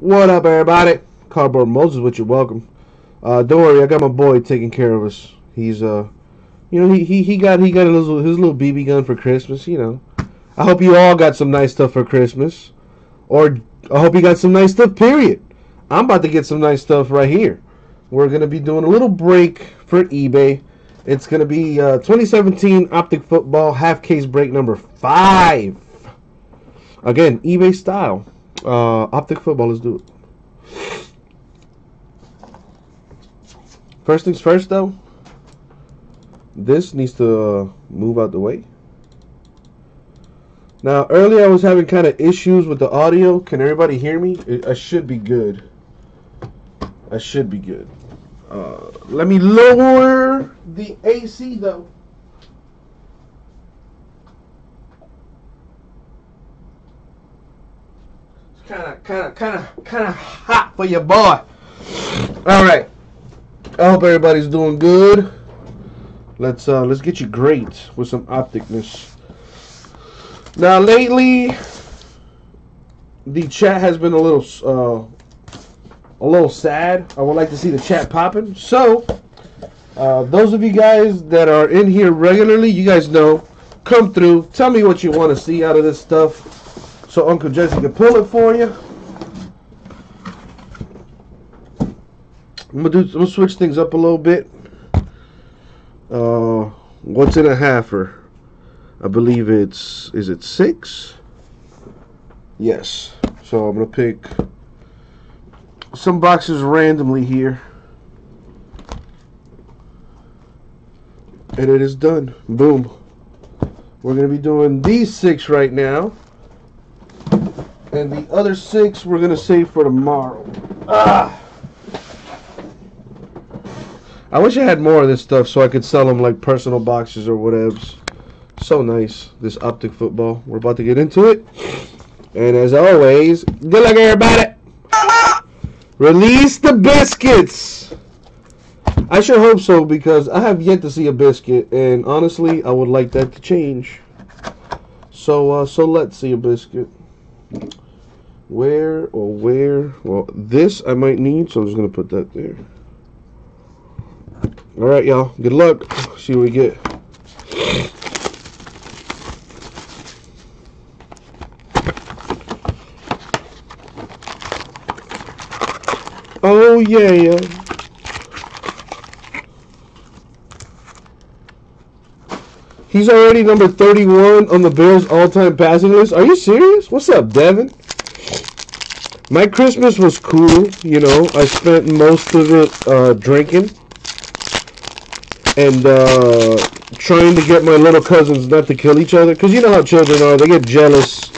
What up, everybody? Cardboard Moses with you. Welcome. Uh, don't worry, I got my boy taking care of us. He's uh, you know, he he, he got he got his little, his little BB gun for Christmas. You know, I hope you all got some nice stuff for Christmas, or I hope you got some nice stuff. Period. I'm about to get some nice stuff right here. We're gonna be doing a little break for eBay. It's gonna be uh, 2017 Optic Football half case break number five. Again, eBay style. Uh, Optic Football. Let's do it. First things first, though. This needs to uh, move out the way. Now, earlier I was having kind of issues with the audio. Can everybody hear me? I should be good. I should be good. Uh, let me lower the AC though. Kind of, kind of, kind of, kind of hot for your boy. All right. I hope everybody's doing good. Let's uh, let's get you great with some opticness. Now, lately, the chat has been a little uh, a little sad. I would like to see the chat popping. So, uh, those of you guys that are in here regularly, you guys know, come through. Tell me what you want to see out of this stuff, so Uncle Jesse can pull it for you. I'm gonna do. I'm gonna switch things up a little bit. Uh, what's in a halfer? I believe it's is it six? Yes. So I'm gonna pick some boxes randomly here. And it is done. Boom. We're going to be doing these six right now. And the other six we're going to save for tomorrow. Ah! I wish I had more of this stuff so I could sell them like personal boxes or whatever. So nice, this optic football. We're about to get into it. And as always, good luck everybody! Release the biscuits. I sure hope so because I have yet to see a biscuit, and honestly, I would like that to change. So, uh, so let's see a biscuit. Where or where? Well, this I might need, so I'm just gonna put that there. All right, y'all. Good luck. See what we get. Oh yeah, yeah. He's already number 31 on the Bills all-time passing list. Are you serious? What's up, Devin? My Christmas was cool, you know. I spent most of it uh, drinking and uh, trying to get my little cousins not to kill each other. Because you know how children are. They get jealous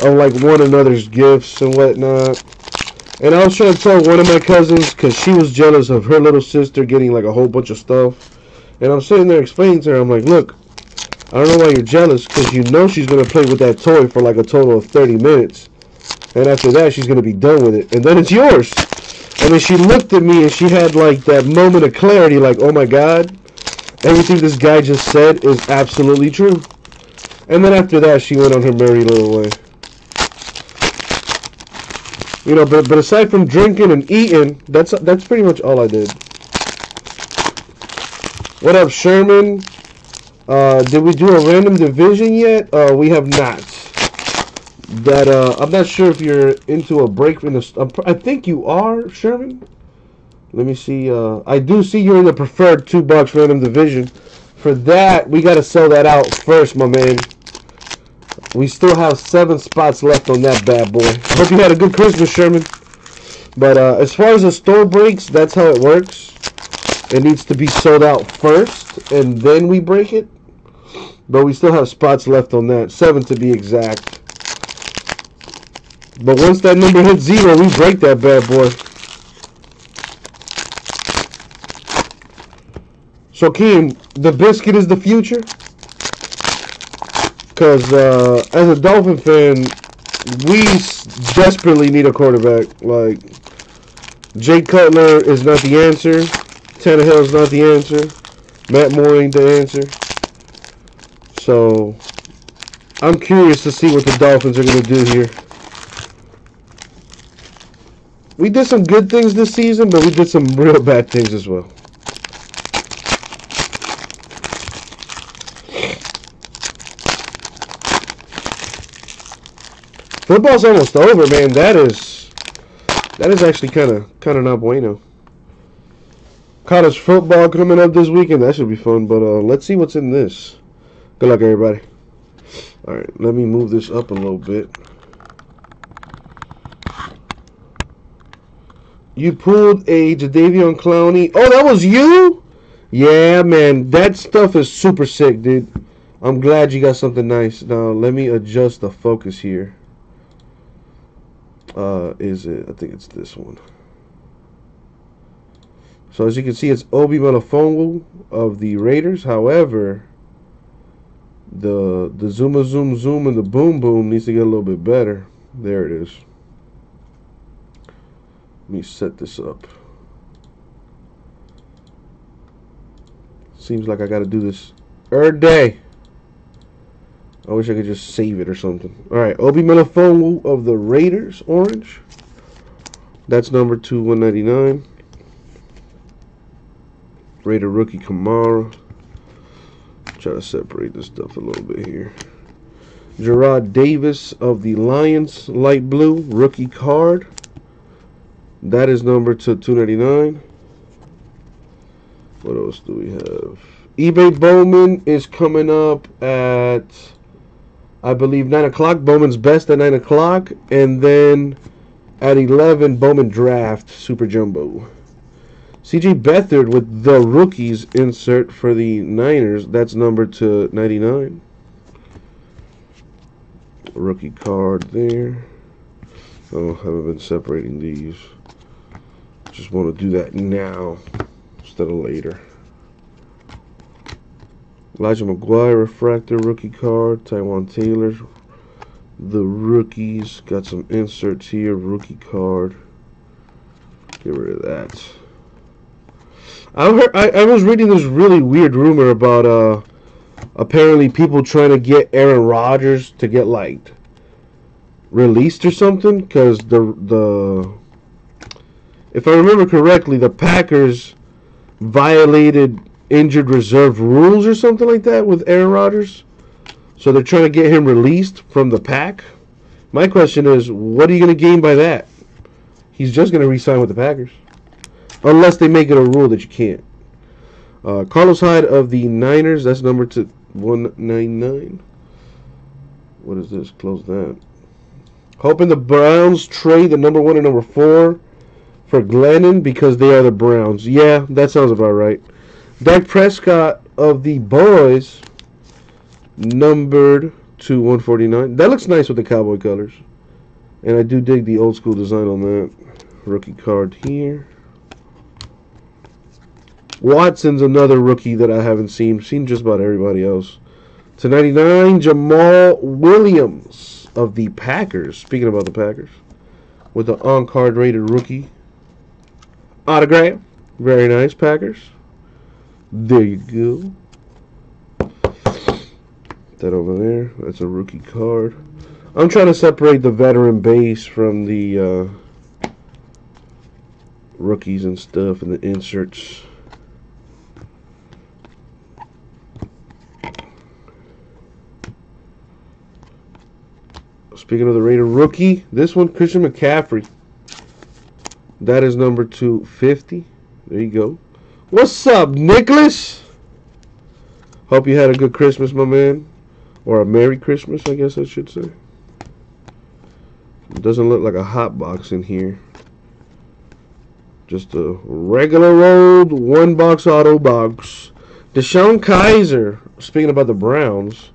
of, like, one another's gifts and whatnot. And I was trying to tell one of my cousins because she was jealous of her little sister getting like a whole bunch of stuff. And I'm sitting there explaining to her, I'm like, look, I don't know why you're jealous because you know she's going to play with that toy for like a total of 30 minutes. And after that, she's going to be done with it. And then it's yours. And then she looked at me and she had like that moment of clarity like, oh my God, everything this guy just said is absolutely true. And then after that, she went on her merry little way. You know, but but aside from drinking and eating, that's that's pretty much all I did. What up, Sherman? Uh, did we do a random division yet? Uh, we have not. That uh, I'm not sure if you're into a break in the. I think you are, Sherman. Let me see. Uh, I do see you're in the preferred two bucks random division. For that, we got to sell that out first, my man. We still have seven spots left on that bad boy. I hope you had a good Christmas, Sherman. But uh, as far as the store breaks, that's how it works. It needs to be sold out first, and then we break it. But we still have spots left on that. Seven to be exact. But once that number hits zero, we break that bad boy. So, Keem, the biscuit is the future? Because uh, as a Dolphin fan, we desperately need a quarterback. Like, Jake Cutler is not the answer. Tannehill is not the answer. Matt Moore ain't the answer. So, I'm curious to see what the Dolphins are going to do here. We did some good things this season, but we did some real bad things as well. Football's almost over, man. That is that is actually kind of kind of not bueno. College football coming up this weekend. That should be fun. But uh, let's see what's in this. Good luck, everybody. All right, let me move this up a little bit. You pulled a Jadeveon Clowney. Oh, that was you? Yeah, man. That stuff is super sick, dude. I'm glad you got something nice. Now, let me adjust the focus here. Uh, is it? I think it's this one. So as you can see, it's Obi Melifonwu of the Raiders. However, the the Zuma Zoom Zoom and the Boom Boom needs to get a little bit better. There it is. Let me set this up. Seems like I got to do this every day. I wish I could just save it or something. All right, Obi Melifonwu of the Raiders, orange. That's number two, 199. Raider rookie Kamara. Try to separate this stuff a little bit here. Jarrad Davis of the Lions, light blue, rookie card. That is number to 299. What else do we have? eBay Bowman is coming up at I believe 9 o'clock. Bowman's best at 9 o'clock. And then at 11, Bowman Draft Super Jumbo. CJ Beathard with the rookies insert for the Niners. That's number to 99. Rookie card there. Oh, I haven't been separating these. Just want to do that now instead of later. Elijah McGuire refractor rookie card. Taywan Taylor. The rookies. Got some inserts here. Rookie card. Get rid of that. I heard. I, I was reading this really weird rumor about uh apparently people trying to get Aaron Rodgers to get like released or something because the the if I remember correctly the Packers violated injured reserve rules or something like that with Aaron Rodgers. So they're trying to get him released from the pack. My question is, what are you going to gain by that? He's just going to resign with the Packers. Unless they make it a rule that you can't. Uh, Carlos Hyde of the Niners, that's number to 199. What is this? Close that. Hoping the Browns trade the number one and number four for Glennon because they are the Browns. Yeah, that sounds about right. Dak Prescott of the Boys, numbered to 149. That looks nice with the cowboy colors. And I do dig the old school design on that. Rookie card here. Watson's another rookie that I haven't seen. Seen just about everybody else. To 99, Jamaal Williams of the Packers. Speaking about the Packers. With the on-card rated rookie. Autograph. Very nice, Packers. There you go. That over there. That's a rookie card. I'm trying to separate the veteran base from the uh, rookies and stuff and the inserts. Speaking of the Raider rookie, this one, Christian McCaffrey. That is number 250. There you go. What's up, Nicholas? Hope you had a good Christmas, my man. Or a Merry Christmas, I guess I should say. It doesn't look like a hot box in here. Just a regular old one box auto box. DeShone Kizer, speaking about the Browns,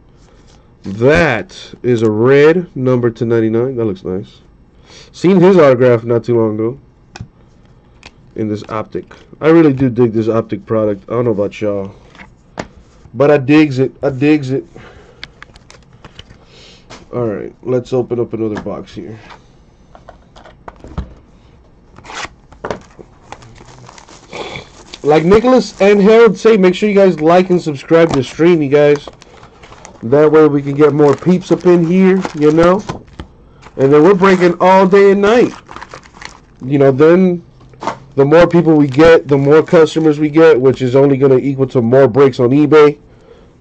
that is a red number to 99. That looks nice. Seen his autograph not too long ago in this optic. I really do dig this optic product. I don't know about y'all. But I digs it. I digs it. Alright, let's open up another box here. Like Nicholas and Harold say, make sure you guys like and subscribe to the stream, you guys. That way we can get more peeps up in here, you know. And then we're breaking all day and night. you know, then the more people we get, the more customers we get, which is only going to equal to more breaks on eBay,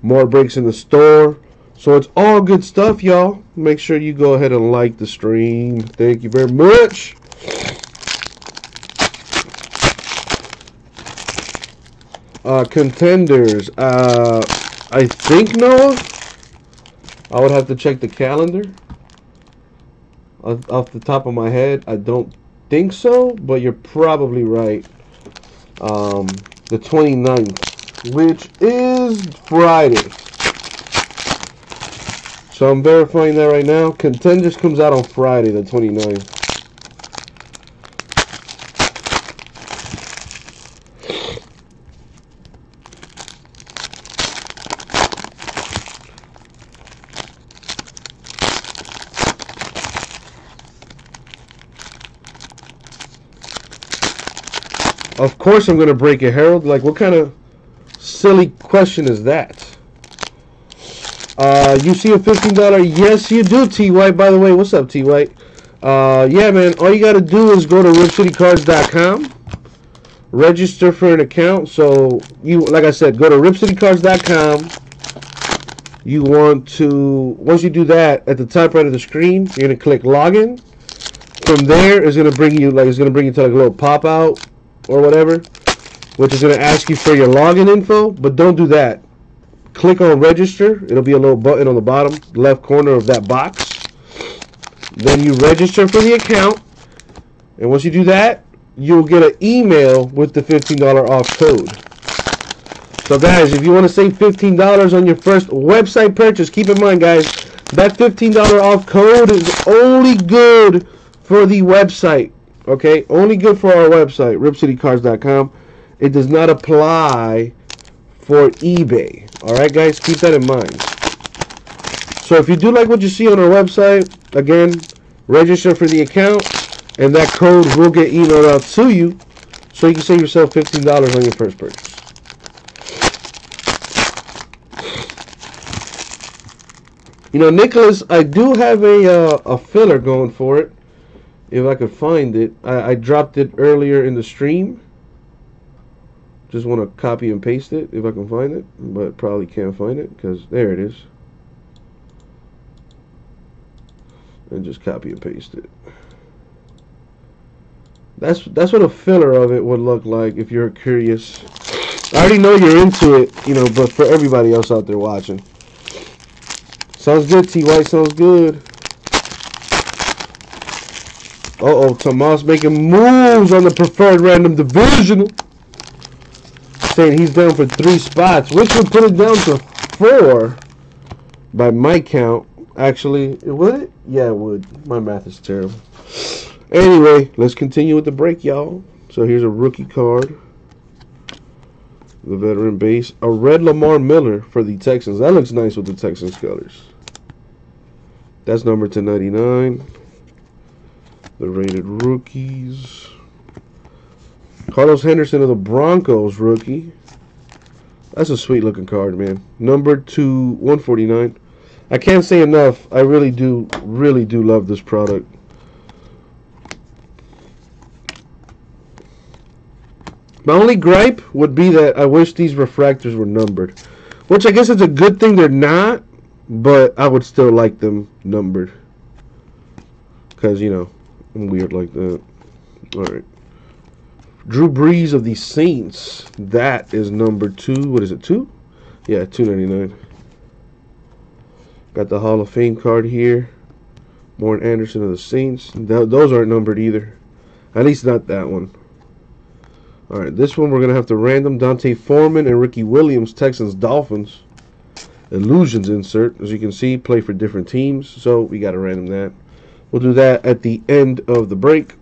more breaks in the store. So it's all good stuff, y'all. Make sure you go ahead and like the stream. Thank you very much. Uh, contenders. Uh, I think Noah. I would have to check the calendar. Off, off the top of my head, I don't think so, but you're probably right. Um, the 29th, which is Friday. So I'm verifying that right now. Contenders comes out on Friday, the 29th. Course I'm going to break it, Harold. Like, what kind of silly question is that? Uh, you see a $15? Yes, you do, T. White. By the way, what's up, T. White? Uh, yeah, man. All you got to do is go to ripcitycards.com, register for an account. So, you, like I said, go to ripcitycards.com. You want to, once you do that, at the top right of the screen, you're going to click login. From there, it's going to bring you, like, it's going to bring you to like a little pop out or whatever, which is going to ask you for your login info, but don't do that. Click on register. It'll be a little button on the bottom left corner of that box. Then you register for the account. And once you do that, you'll get an email with the $15 off code. So guys, if you want to save $15 on your first website purchase, keep in mind guys, that $15 off code is only good for the website. Okay, only good for our website, ripcitycards.com. It does not apply for eBay. All right, guys, keep that in mind. So if you do like what you see on our website, again, register for the account, and that code will get emailed out to you, so you can save yourself $15 on your first purchase. You know, Nicholas, I do have a uh, a filler going for it if I could find it. I, I dropped it earlier in the stream. Just want to copy and paste it if I can find it, but probably can't find it because there it is. And just copy and paste it. That's that's what a filler of it would look like if you're curious. I already know you're into it, you know, but for everybody else out there watching. Sounds good, T White, sounds good. Uh-oh, Tomas making moves on the preferred random divisional. Saying he's down for three spots, which would put it down to four by my count. Actually, would it? Yeah, it would. My math is terrible. Anyway, let's continue with the break, y'all. So here's a rookie card. The veteran base. A red Lamar Miller for the Texans. That looks nice with the Texans colors. That's number 299 the rated rookies. Carlos Henderson of the Broncos rookie. That's a sweet looking card, man. Number two, 149. I can't say enough. I really do, really do love this product. My only gripe would be that I wish these refractors were numbered. Which I guess it's a good thing they're not, but I would still like them numbered. Because, you know, weird like that. Alright. Drew Brees of the Saints. That is number two. What is it, two? Yeah, 299. Got the Hall of Fame card here. Morten Andersen of the Saints. Th those aren't numbered either. At least not that one. Alright, this one we're to have to random. D'Onta Foreman and Ricky Williams, Texans, Dolphins. Illusions insert. As you can see, play for different teams. So we got to random that. We'll do that at the end of the break.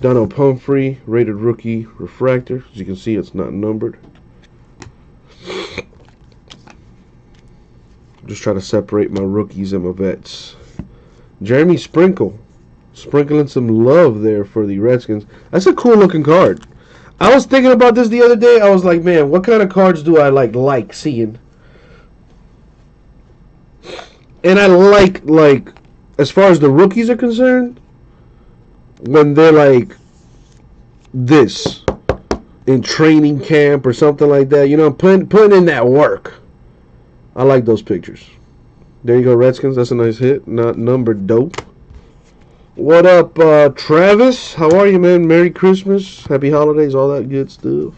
Donnel Pumphrey, rated rookie refractor. As you can see, it's not numbered. Just try to separate my rookies and my vets. Jeremy Sprinkle. Sprinkling some love there for the Redskins. That's a cool looking card. I was thinking about this the other day. I was like, man, what kind of cards do I like like seeing? And I like like as far as the rookies are concerned, when they're like this in training camp or something like that. You know, putting putting in that work. I like those pictures. There you go, Redskins. That's a nice hit. Not numbered dope. What up, uh, Travis? How are you, man? Merry Christmas, Happy Holidays, all that good stuff.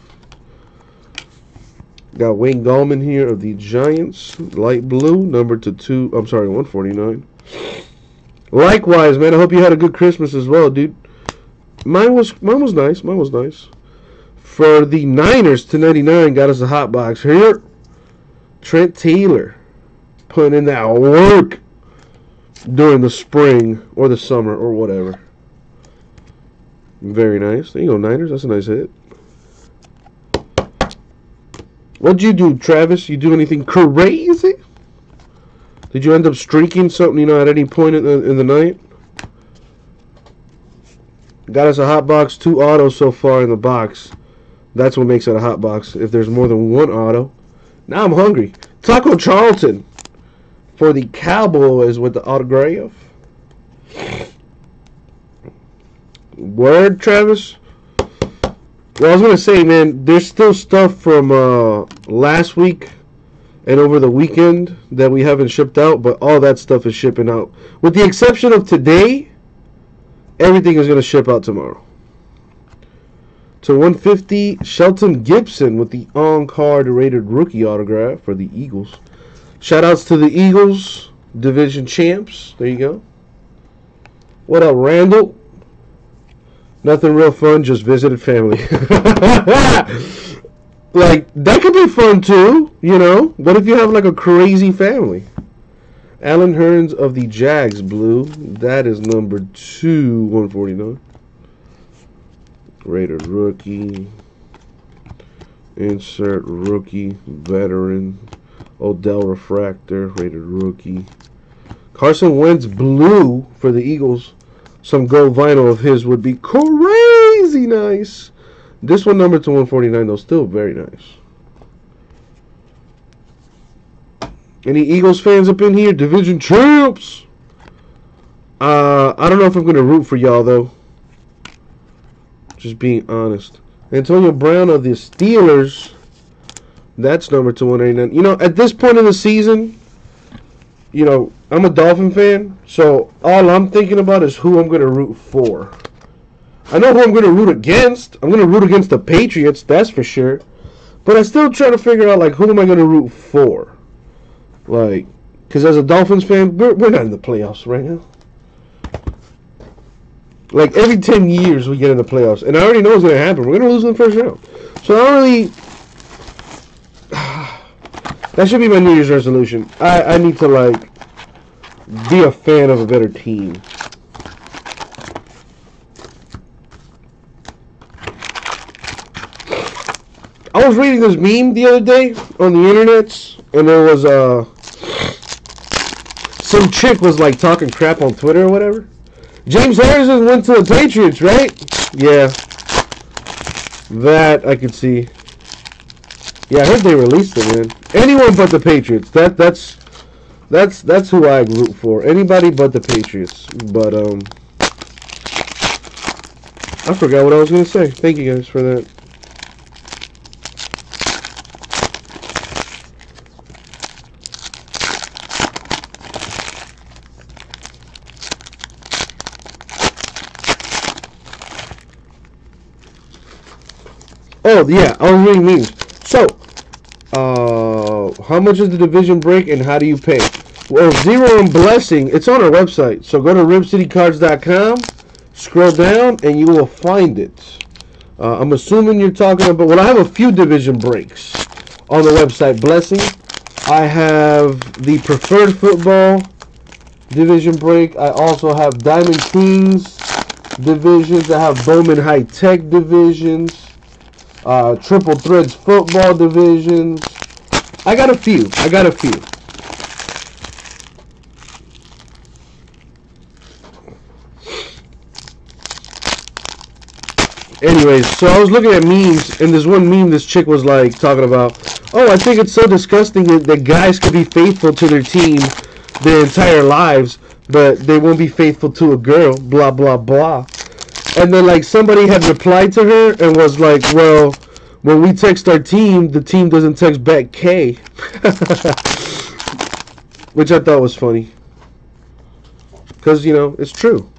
Got Wayne Gallman here of the Giants, light blue, number to two. I'm sorry, 149. Likewise, man. I hope you had a good Christmas as well, dude. Mine was mine was nice. Mine was nice. For the Niners, to 99 got us a hot box here. Trent Taylor putting in that work during the spring or the summer or whatever. Very nice. There you go, Niners. That's a nice hit. What'd you do, Travis? You do anything crazy? Did you end up streaking something, you know, at any point in the, in the night? Got us a hot box, two autos so far in the box. That's what makes it a hot box. If there's more than one auto. Now I'm hungry. Taco Charlton for the Cowboys with the autograph. Word, Travis? Well, I was gonna say, man, there's still stuff from uh, last week and over the weekend that we haven't shipped out, but all that stuff is shipping out. With the exception of today, everything is gonna ship out tomorrow. To 150, Shelton Gibson with the on-card rated rookie autograph for the Eagles. Shout outs to the Eagles, division champs. There you go. What up, Randall? Nothing real fun, just visited family. like, that could be fun too, you know? What if you have like a crazy family? Allen Hurns of the Jags, blue. That is number two, 149. Rated rookie. Insert rookie, veteran. Odell Refractor, rated rookie. Carson Wentz, blue for the Eagles some gold vinyl of his would be crazy nice. This one number to 149 though, still very nice. Any Eagles fans up in here? Division champs. Uh, I don't know if I'm gonna root for y'all though. Just being honest. Antonio Brown of the Steelers. That's number 289. You know, at this point in the season, you know, I'm a Dolphin fan, so all I'm thinking about is who I'm going to root for. I know who I'm going to root against. I'm going to root against the Patriots, that's for sure. But I still try to figure out, like, who am I going to root for? Like, because as a Dolphins fan, we're, we're not in the playoffs right now. Like, every 10 years we get in the playoffs. And I already know what's going to happen. We're going to lose in the first round. So I don't really... that should be my New Year's resolution. I, I need to, like be a fan of a better team. I was reading this meme the other day on the internet, and there was a uh, some chick was like talking crap on Twitter or whatever. James Harrison went to the Patriots, right? Yeah, that I could see. Yeah, I heard they released him, man. Anyone but the Patriots. That that's that's that's who I root for. Anybody but the Patriots. But um I forgot what I was gonna say. Thank you guys for that. Oh yeah, I was reading memes. So, uh, how much is the division break and how do you pay? Well, Zero and Blessing, it's on our website. So go to ripcitycards.com, scroll down, and you will find it. Uh, I'm assuming you're talking about, well, I have a few division breaks on the website. Blessing. I have the preferred football division break. I also have Diamond Kings divisions. I have Bowman High Tech divisions. Uh, Triple Threads football divisions. I got a few. I got a few. Anyways, so I was looking at memes, and there's one meme this chick was like talking about. Oh, I think it's so disgusting that, that guys could be faithful to their team their entire lives, but they won't be faithful to a girl. Blah blah blah. And then like somebody had replied to her and was like, "Well, when we text our team, the team doesn't text back K," which I thought was funny because you know it's true.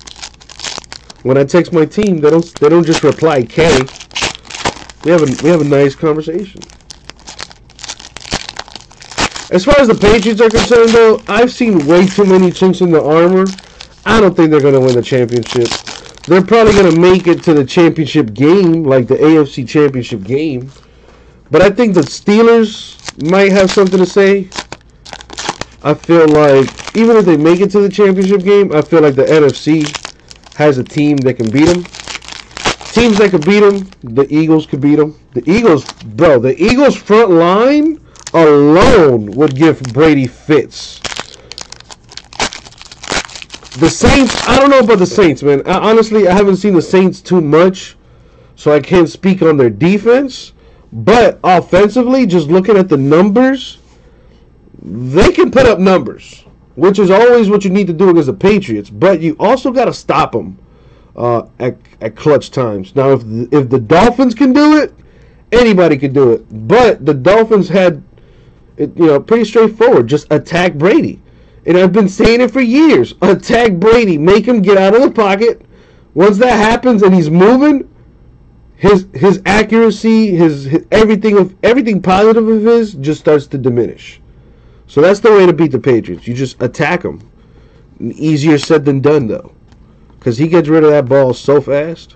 When I text my team, they don't they don't just reply K. We have a we have a nice conversation. As far as the Patriots are concerned, though, I've seen way too many chinks in the armor. I don't think they're going to win the championship. They're probably going to make it to the championship game, like the AFC championship game. But I think the Steelers might have something to say. I feel like, even if they make it to the championship game, I feel like the NFC has a team that can beat them. Teams that could beat them, the Eagles could beat them. The Eagles, bro, the Eagles front line alone would give Brady fits. The Saints, I don't know about the Saints, man. I, honestly, I haven't seen the Saints too much, so I can't speak on their defense. But offensively, just looking at the numbers, they can put up numbers, which is always what you need to do against the Patriots. But you also got to stop them uh, at, at clutch times. Now, if the, if the Dolphins can do it, anybody can do it. But the Dolphins had it, you know, pretty straightforward. Just attack Brady. And I've been saying it for years. Attack Brady. Make him get out of the pocket. Once that happens and he's moving, his his accuracy, his, his everything of everything positive of his just starts to diminish. So that's the way to beat the Patriots. You just attack him. Easier said than done though. Cuz he gets rid of that ball so fast.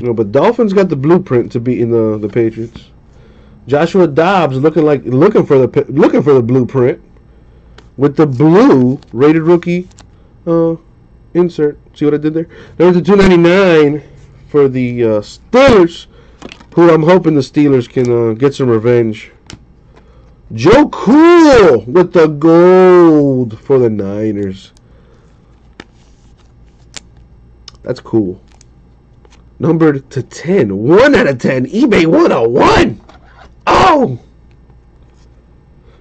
You know, but Dolphins got the blueprint to beating the the Patriots. Joshua Dobbs looking like looking for the looking for the blueprint with the blue rated rookie uh, insert. See what I did there? There was a 299 for the uh, Steelers, who I'm hoping the Steelers can uh, get some revenge. Joe Cool with the gold for the Niners. That's cool numbered to 10. 1 out of 10. eBay 101. Oh!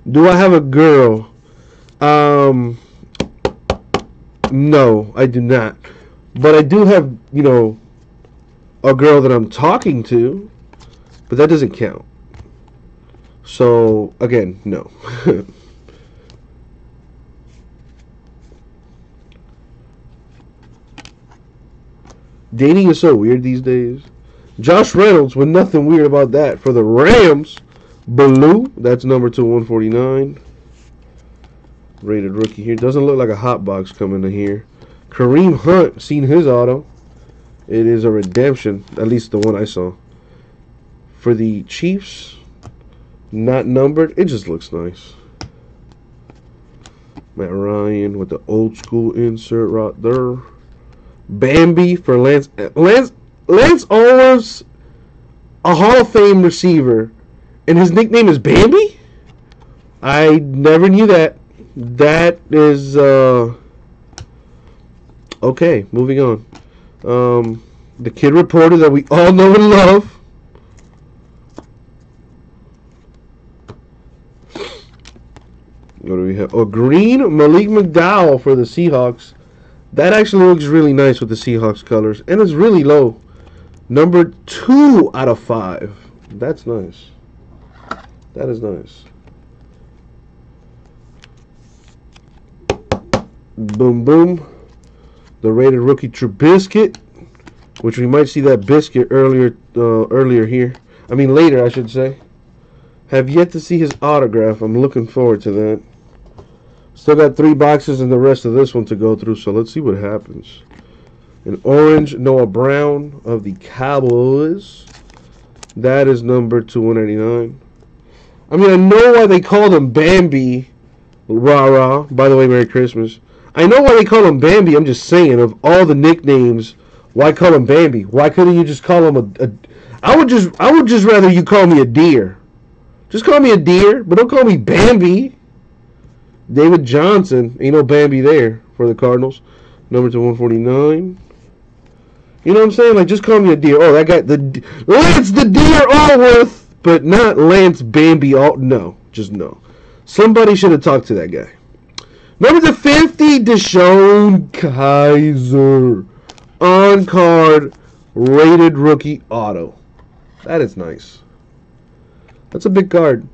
Do I have a girl? Um, no, I do not. But I do have, you know, a girl that I'm talking to, but that doesn't count. So, again, no. Dating is so weird these days. Josh Reynolds with nothing weird about that. For the Rams, Blue, that's number to 149. Rated rookie here. Doesn't look like a hot box coming in here. Kareem Hunt, seen his auto. It is a redemption, at least the one I saw. For the Chiefs, not numbered. It just looks nice. Matt Ryan with the old school insert right there. Bambi for Lance. Lance Lance Owens, a Hall of Fame receiver, and his nickname is Bambi. I never knew that. That is uh, okay. Moving on. Um, the kid reporter that we all know and love. What do we have? Oh, green Malik McDowell for the Seahawks. That actually looks really nice with the Seahawks colors. And it's really low. Number two out of five. That's nice. That is nice. Boom, boom. The rated rookie Trubisky, which we might see that biscuit earlier, uh, earlier here. I mean later, I should say. Have yet to see his autograph. I'm looking forward to that. Still got three boxes and the rest of this one to go through, so let's see what happens. An orange Noah Brown of the Cowboys. That is number 299. I mean, I know why they called him Bambi. Rah rah. By the way, Merry Christmas. I know why they call him Bambi. I'm just saying, of all the nicknames, why call him Bambi? Why couldn't you just call him a, a I would just I would just rather you call me a deer. Just call me a deer, but don't call me Bambi. David Johnson, ain't no Bambi there for the Cardinals. Number to 149. You know what I'm saying? Like, just call me a deer. Oh, that guy, the Lance the Deer Alworth, but not Lance Bambi All. No, just no. Somebody should have talked to that guy. Number to 50, DeShone Kizer. On card, rated rookie auto. That is nice. That's a big card.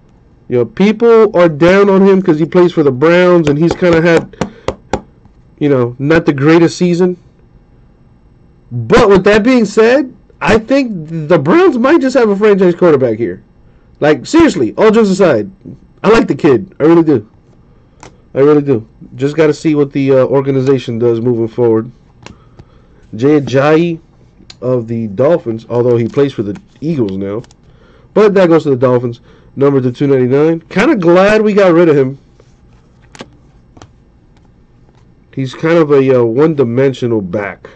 You know, people are down on him because he plays for the Browns and he's kind of had, you know, not the greatest season. But with that being said, I think the Browns might just have a franchise quarterback here. Like, seriously, all jokes aside, I like the kid. I really do. I really do. Just got to see what the uh, organization does moving forward. Jay Ajayi of the Dolphins, although he plays for the Eagles now. But that goes to the Dolphins. Number to 299. Kind of glad we got rid of him. He's kind of a uh, one-dimensional back.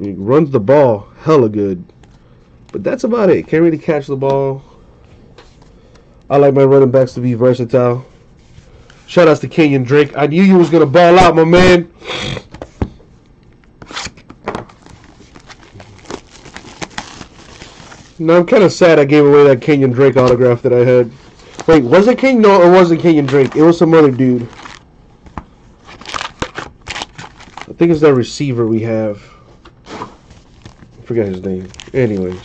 He runs the ball hella good. But that's about it. Can't really catch the ball. I like my running backs to be versatile. Shout outs to Kenyan Drake. I knew you was gonna ball out, my man. No, I'm kind of sad I gave away that Kenyan Drake autograph that I had. Wait, was it King? No, it wasn't Kenyan Drake. It was some other dude. I think it's that receiver we have. Forgot his name. Anyways.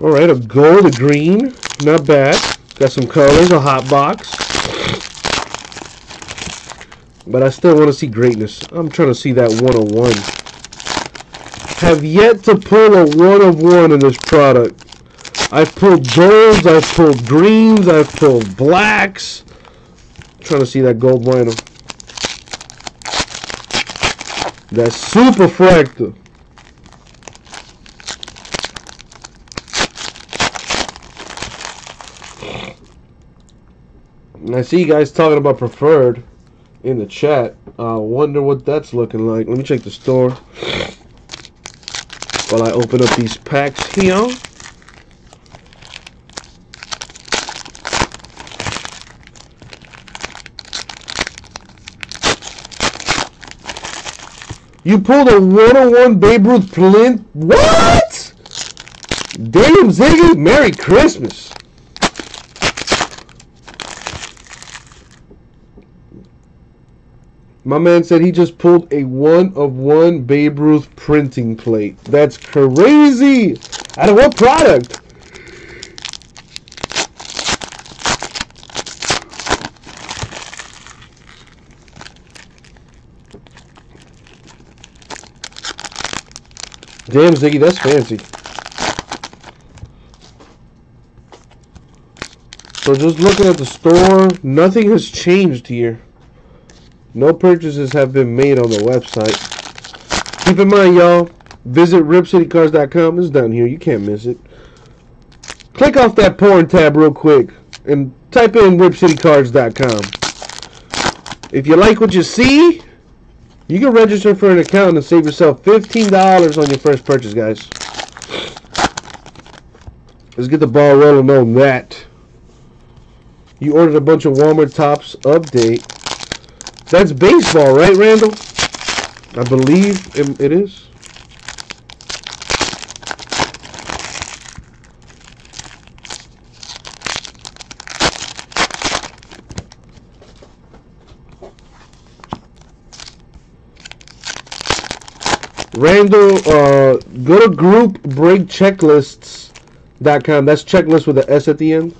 Alright, a gold, a green. Not bad. Got some colors, a hot box. But I still want to see greatness. I'm trying to see that 101. Have yet to pull a one of one in this product. I've pulled golds, I've pulled greens, I've pulled blacks. I'm trying to see that gold That's super fractal. And I see you guys talking about preferred in the chat. I uh, wonder what that's looking like. Let me check the store while I open up these packs here. You pulled a 101 Babe Ruth Plint? What? Damn, Ziggy, Merry Christmas. My man said he just pulled a one of one Babe Ruth printing plate. That's crazy. Out of what product? Damn, Ziggy, that's fancy. So just looking at the store, nothing has changed here. No purchases have been made on the website. Keep in mind, y'all, visit ripcitycards.com. It's down here. You can't miss it. Click off that porn tab real quick and type in ripcitycards.com. If you like what you see, you can register for an account and save yourself $15 on your first purchase, guys. Let's get the ball rolling on that. You ordered a bunch of Walmart Topps update. That's baseball, right, Randall? I believe it is. Randall, uh, go to groupbreakchecklists.com. That's checklist with an S at the end.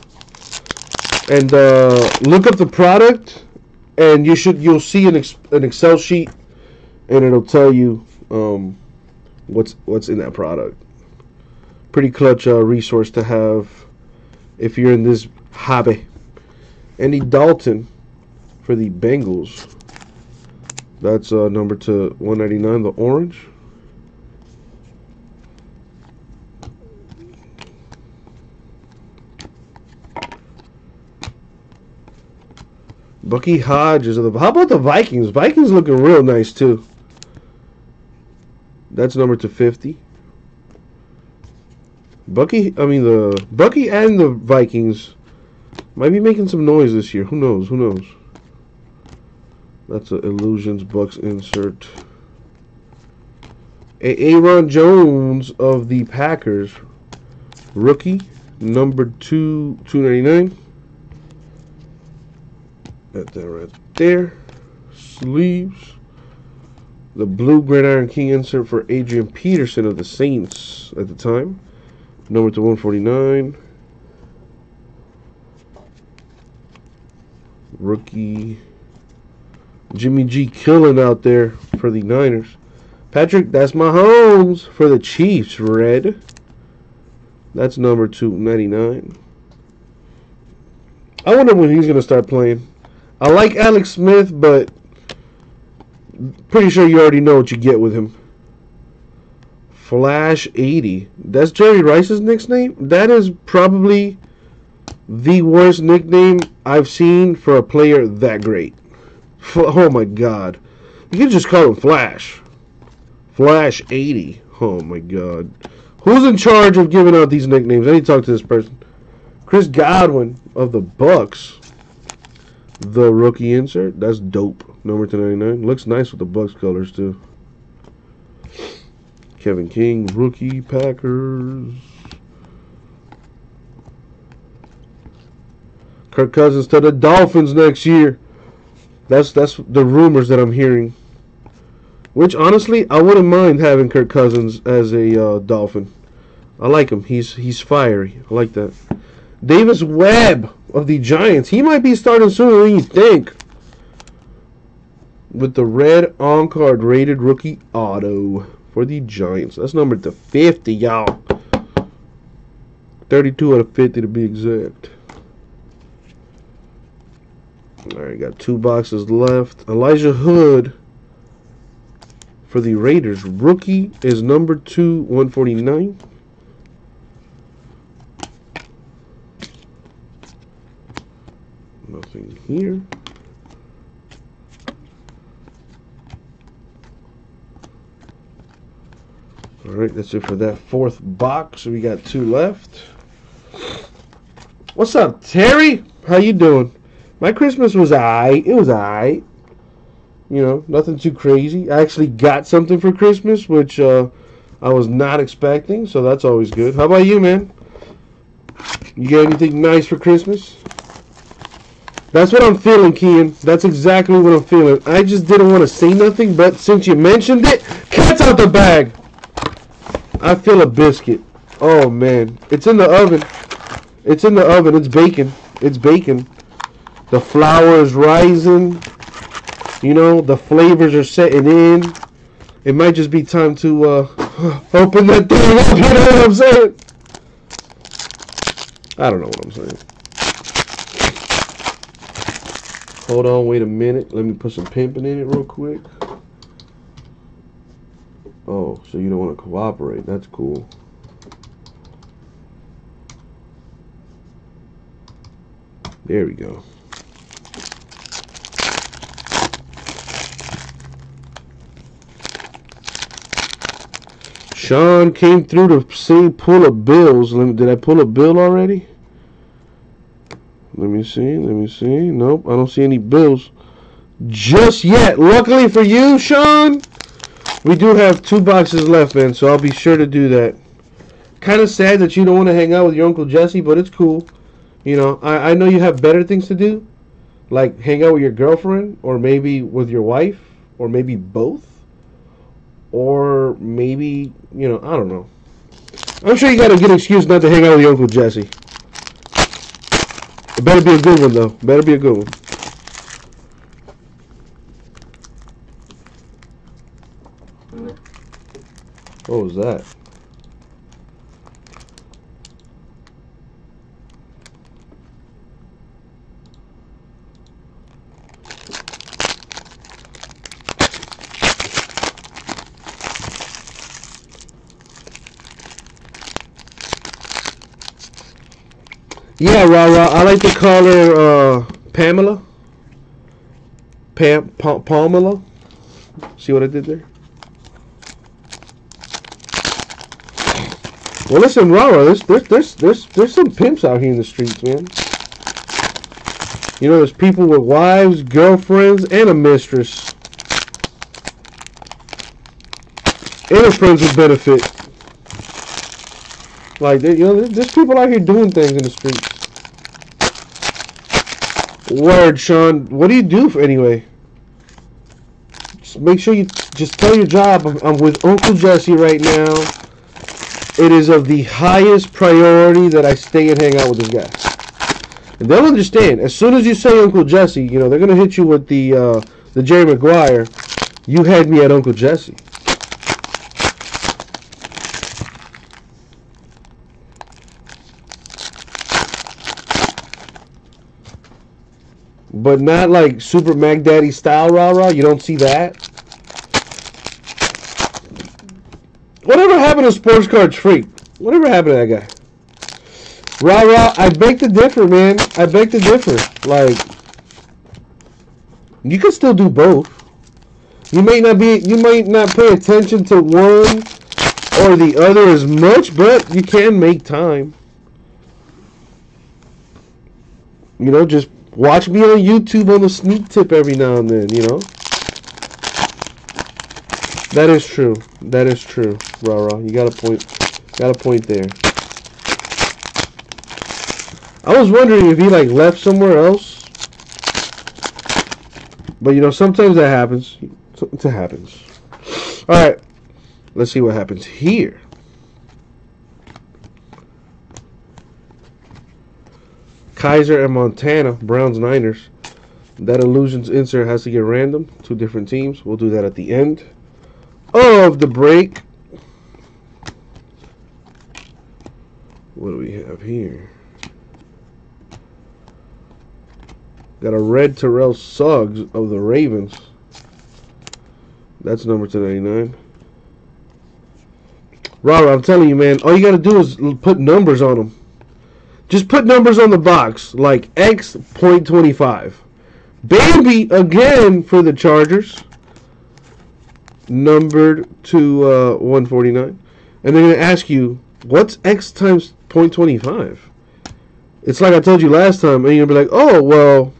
And uh, look up the product and you should you'll see an, ex, an Excel sheet, and it'll tell you um, what's what's in that product. Pretty clutch uh, resource to have if you're in this hobby. Andy Dalton for the Bengals. That's uh, number to 199, the orange. Bucky Hodges. How about the Vikings? Vikings looking real nice too. That's number two fifty. Bucky, I mean the Bucky and the Vikings might be making some noise this year. Who knows? Who knows? That's an Illusions Bucks insert. A Aaron Jones of the Packers, rookie, number two, 299. That there right there. Sleeves. The blue Gridiron King insert for Adrian Peterson of the Saints at the time. Number to 149. Rookie. Jimmy G killing out there for the Niners. Patrick, that's Mahomes for the Chiefs, red. That's number 299. I wonder when he's going to start playing. I like Alex Smith, but pretty sure you already know what you get with him. Flash 80. That's Jerry Rice's nickname? That is probably the worst nickname I've seen for a player that great. Oh my god. You can just call him Flash. Flash 80. Oh my god. Who's in charge of giving out these nicknames? I need to talk to this person. Chris Godwin of the Bucks. The rookie insert. That's dope. Number 299. Looks nice with the Bucks colors too. Kevin King, rookie Packers. Kirk Cousins to the Dolphins next year. That's that's the rumors that I'm hearing. Which honestly, I wouldn't mind having Kirk Cousins as a uh, Dolphin. I like him. He's he's fiery. I like that. Davis Webb of the Giants. He might be starting sooner than you think. With the red on card rated rookie auto for the Giants. That's numbered to 50, y'all. 32 out of 50 to be exact. Alright, got two boxes left. Elijah Hood for the Raiders. Rookie is number 2, 149. Nothing here. Alright, that's it for that fourth box. We got two left. What's up, Terry? How you doing? My Christmas was alright. It was alright. You know, nothing too crazy. I actually got something for Christmas, which uh, I was not expecting, so that's always good. How about you, man? You get anything nice for Christmas? That's what I'm feeling, Kian. That's exactly what I'm feeling. I just didn't want to say nothing, but since you mentioned it, cat's out the bag. I feel a biscuit. Oh, man. It's in the oven. It's in the oven. It's baking. It's baking. The flour is rising. You know, the flavors are setting in. It might just be time to uh, open that thing up. You know what I'm saying? I don't know what I'm saying. Hold on, wait a minute. Let me put some pimping in it real quick. Oh, so you don't want to cooperate. That's cool. There we go. Sean came through to say pull a bills. Did I pull a bill already? Let me see. Let me see. Nope, I don't see any bills just yet. Luckily for you, Sean, we do have two boxes left, man, so I'll be sure to do that. Kind of sad that you don't want to hang out with your Uncle Jesse, but it's cool. You know, I, I know you have better things to do, like hang out with your girlfriend, or maybe with your wife, or maybe both or maybe you know I don't know. I'm sure you got a good excuse not to hang out with your Uncle Jesse. It better be a good one though. Better be a good one. What was that? Yeah, Rara. I like to call her uh, Pamela. Pam pa Pamela. See what I did there? Well, listen, Rara. There's there's there's there's there's some pimps out here in the streets, man. You know, there's people with wives, girlfriends, and a mistress. And a friends with benefit. Like, you know, there's people out here doing things in the streets. Word, Sean. What do you do for anyway? Just make sure you just tell your job. I'm, I'm with Uncle Jesse right now. It is of the highest priority that I stay and hang out with this guy. And they'll understand. As soon as you say Uncle Jesse, you know, they're gonna hit you with the uh, the Jerry Maguire. You had me at Uncle Jesse. But not like Super Mac Daddy style rah rah. You don't see that. Whatever happened to Sports Card Freak? Whatever happened to that guy? Rah rah. I beg to differ, man. I beg to differ. Like, you can still do both. You may not be. You might not pay attention to one or the other as much, but you can make time. You know, just Watch me on YouTube on the sneak tip every now and then, you know? That is true. That is true, Rara. You got a point. Got a point there. I was wondering if he like left somewhere else. But you know, sometimes that happens. It happens. Alright. Let's see what happens here. Kizer and Montana, Browns Niners. That illusions insert has to get random. Two different teams. We'll do that at the end of the break. What do we have here? Got a red Terrell Suggs of the Ravens. That's number 299. Robert, I'm telling you, man, all you got to do is put numbers on them. Just put numbers on the box, like X point twenty five. Bambi again for the Chargers, numbered to uh, 149. And they're going to ask you, what's X times 0.25? It's like I told you last time, and you're to be like, oh, well,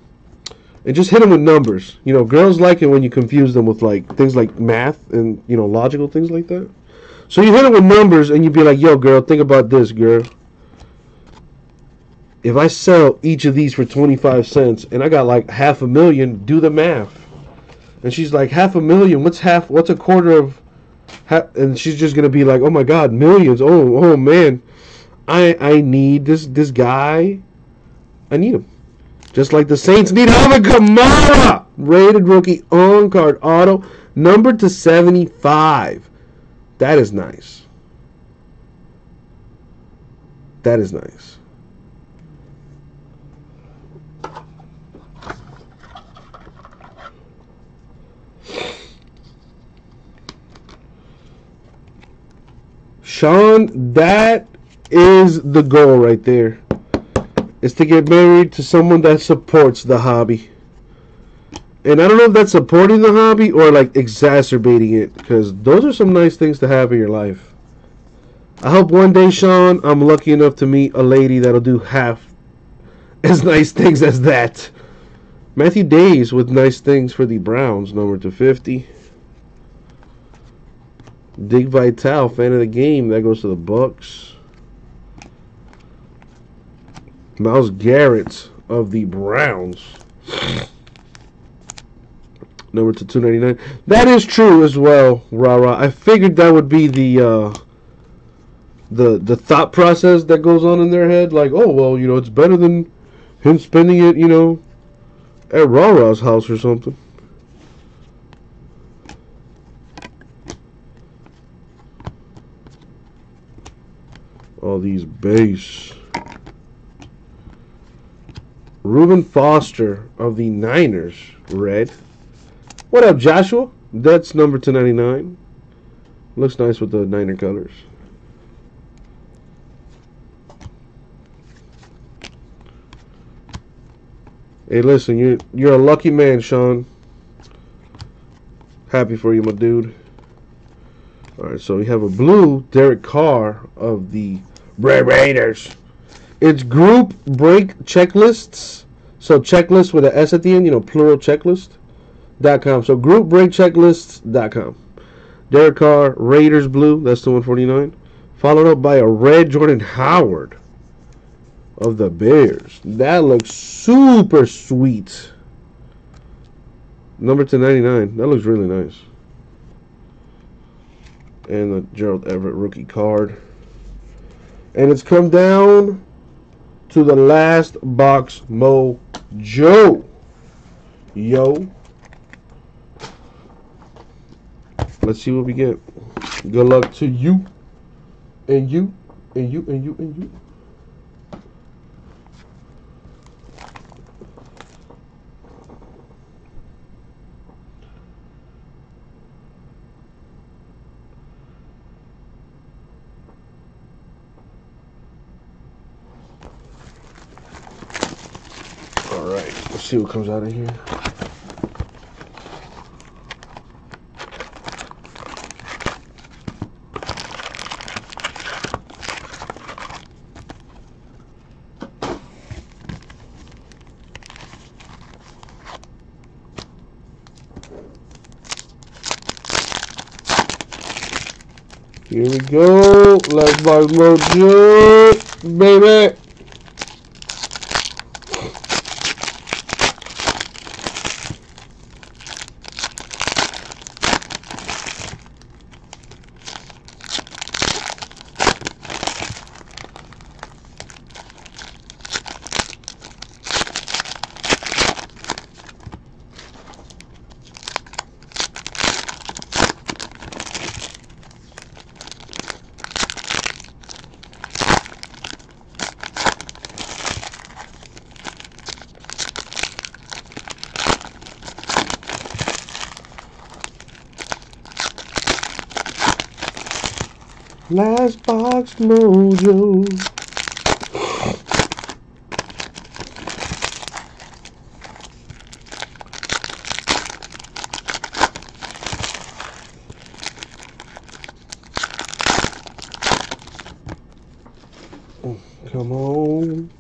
and just hit them with numbers. You know, girls like it when you confuse them with like things like math and, you know, logical things like that. So you hit them with numbers, and you'd be like, yo, girl, think about this, girl if I sell each of these for 25 cents and I got like half a million, do the math. And she's like, half a million, what's half, what's a quarter of, and she's just going to be like, oh my God, millions. Oh, oh man, I, I need this, this guy. I need him. Just like the Saints need Alvin Kamara. Rated rookie on card auto, number to 75. That is nice. That is nice. Sean, that is the goal right there. Is to get married to someone that supports the hobby. And I don't know if that's supporting the hobby or like exacerbating it, because those are some nice things to have in your life. I hope one day, Sean, I'm lucky enough to meet a lady that'll do half as nice things as that. Matthew Dayes with nice things for the Browns, number 250. Dick Vitale, fan of the game. That goes to the Bucks. Myles Garrett of the Browns. Number to 299. That is true as well, Rara. I figured that would be the uh, the the thought process that goes on in their head. Like, oh well, you know, it's better than him spending it, you know, at Rara's house or something. All these base. Reuben Foster of the Niners, red. What up, Joshua? That's number 299. Looks nice with the Niner colors. Hey, listen, you're you're a lucky man, Sean. Happy for you, my dude. All right, so we have a blue Derek Carr of the Red Raiders. It's group break checklists. So checklist with an S at the end, you know, plural checklist. Dot com. So group break checklists.com. Derek Carr, Raiders blue, that's the 149. Followed up by a red Jordan Howard. of the Bears. That looks super sweet. Number to 99. That looks really nice. And the Gerald Everett rookie card. And it's come down to the last box mojo. Yo. Let's see what we get. Good luck to you. And you. And you. And you. And you. All right, let's see what comes out of here. Here we go. Let's box mojo, baby. Last box mojo. Come on.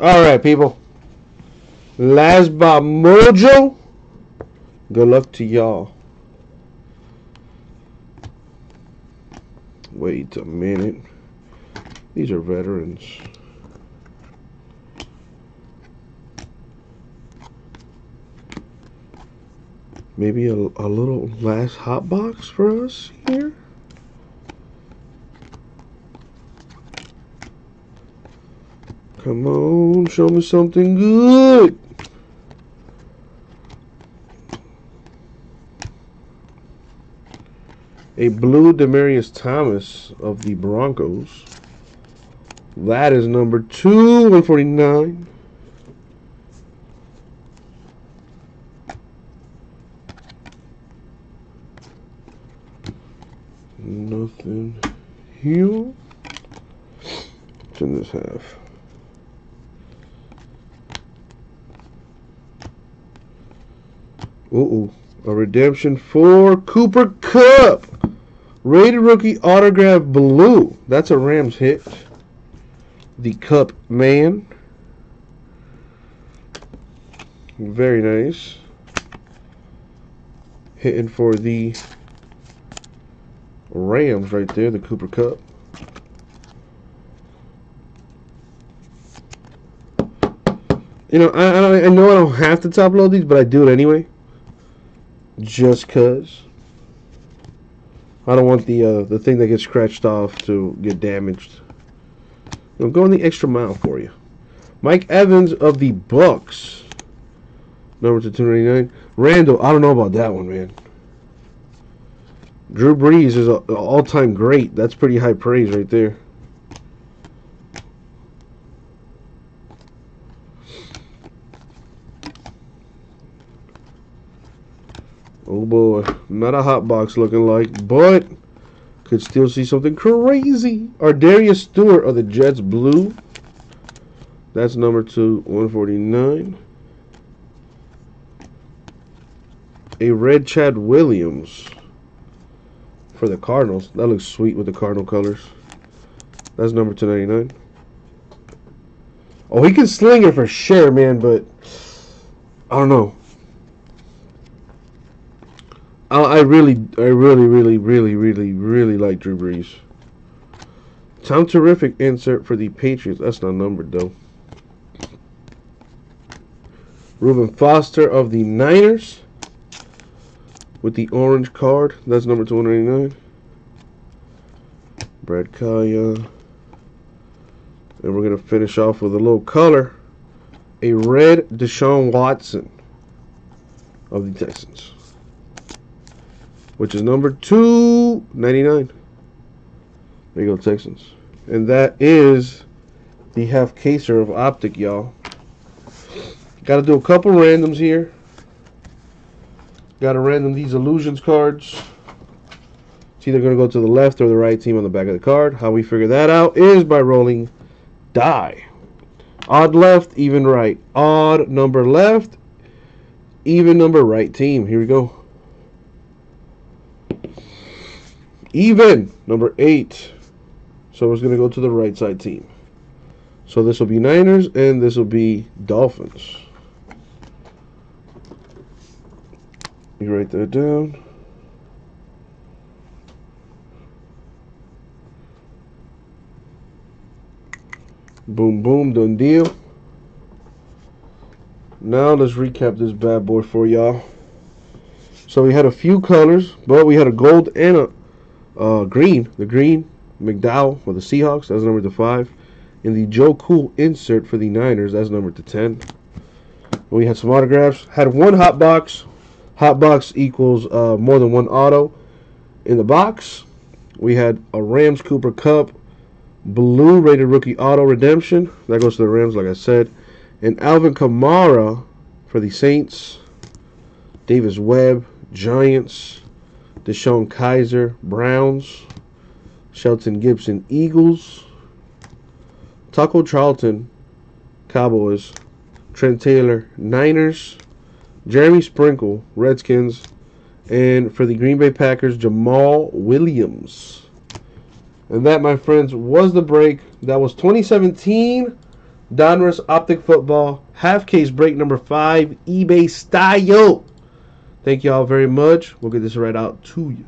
All right, people. Last by Mojo. Good luck to y'all. Wait a minute. These are veterans. Maybe a, a little last hot box for us here. Come on, show me something good. A blue Demaryius Thomas of the Broncos. That is number two, 149. Nothing here. What's in this half? Ooh, a redemption for Cooper Kupp. Rated rookie autograph blue. That's a Rams hit. The Cup man. Very nice. Hitting for the Rams right there, the Cooper Kupp. You know, I, I, I know I don't have to top load these, but I do it anyway just cause. I don't want the uh, the thing that gets scratched off to get damaged. I'm going the extra mile for you. Mike Evans of the Bucks. Number to 299. Randall, I don't know about that one, man. Drew Brees is an all-time great. That's pretty high praise right there. Oh boy, not a hot box looking like, but Could still see something crazy. Our ArDarius Stewart of the Jets blue. That's number two, 149. A red Chad Williams for the Cardinals. That looks sweet with the Cardinal colors. That's number 299. Oh, he can sling it for sure, man, but I don't know. I, I really, I really, really, really, really, really like Drew Brees. Tom Terrific insert for the Patriots. That's not numbered, though. Reuben Foster of the Niners with the orange card. That's number 289. Brad Kaaya. And we're going to finish off with a little color. A red Deshaun Watson of the Texans. Which is number 299. There you go, Texans. And that is the half caser of Optic, y'all. Got to do a couple randoms here. Got to random these illusions cards. It's either going to go to the left or the right team on the back of the card. How we figure that out is by rolling die. Odd left, even right. Odd number left, even number right team. Here we go. Even number eight. So it's going to go to the right side team. So this will be Niners and this will be Dolphins. You write that down. Boom, boom, done deal. Now let's recap this bad boy for y'all. So we had a few colors, but we had a gold and a uh, green. The green, McDowell for the Seahawks, that's number to five. And the Joe Cool insert for the Niners, that's number to 10. We had some autographs. Had one hot box. Hot box equals uh, more than one auto in the box. We had a Rams Cooper Kupp Blue rated rookie auto redemption. That goes to the Rams, like I said. And Alvin Kamara for the Saints. Davis Webb, Giants. DeShone Kizer, Browns. Shelton Gibson, Eagles. Taco Charlton, Cowboys. Trent Taylor, Niners. Jeremy Sprinkle, Redskins. And for the Green Bay Packers, Jamaal Williams. And that, my friends, was the break. That was 2017 Donruss Optic Football half case break number five, eBay style. Thank you all very much. We'll get this right out to you.